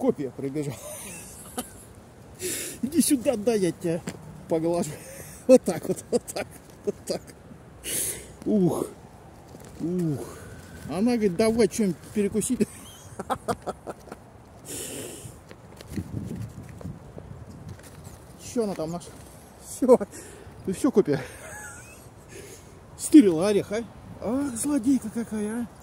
Копия прибежала. Иди сюда, да, я тебя поглажу. Вот так вот, вот так, вот так. Ух, ух. Она говорит, давай что-нибудь перекусить. Что она там наша? Все, ты все копия. Стырила орех, а? Ах, злодейка какая, а.